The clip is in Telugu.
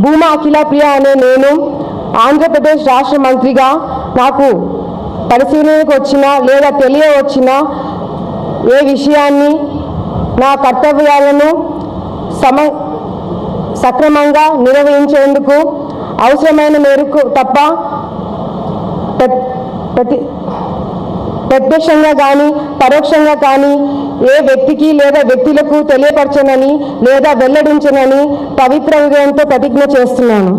భూమా అఖిలప్రియ అనే నేను ఆంధ్రప్రదేశ్ రాష్ట్ర మంత్రిగా నాకు పరిశీలనకు వచ్చిన లేదా తెలియవచ్చిన ఏ విషయాన్ని నా కర్తవ్యాలను సమ సక్రమంగా నిర్వహించేందుకు అవసరమైన మేరకు తప్ప ప్రతి ప్రత్యక్షంగా కానీ పరోక్షంగా కానీ ఏ వ్యక్తికి లేదా వ్యక్తులకు తెలియపరచనని లేదా వెల్లడించనని పవిత్ర హృదయంతో ప్రతిజ్ఞ చేస్తున్నాను.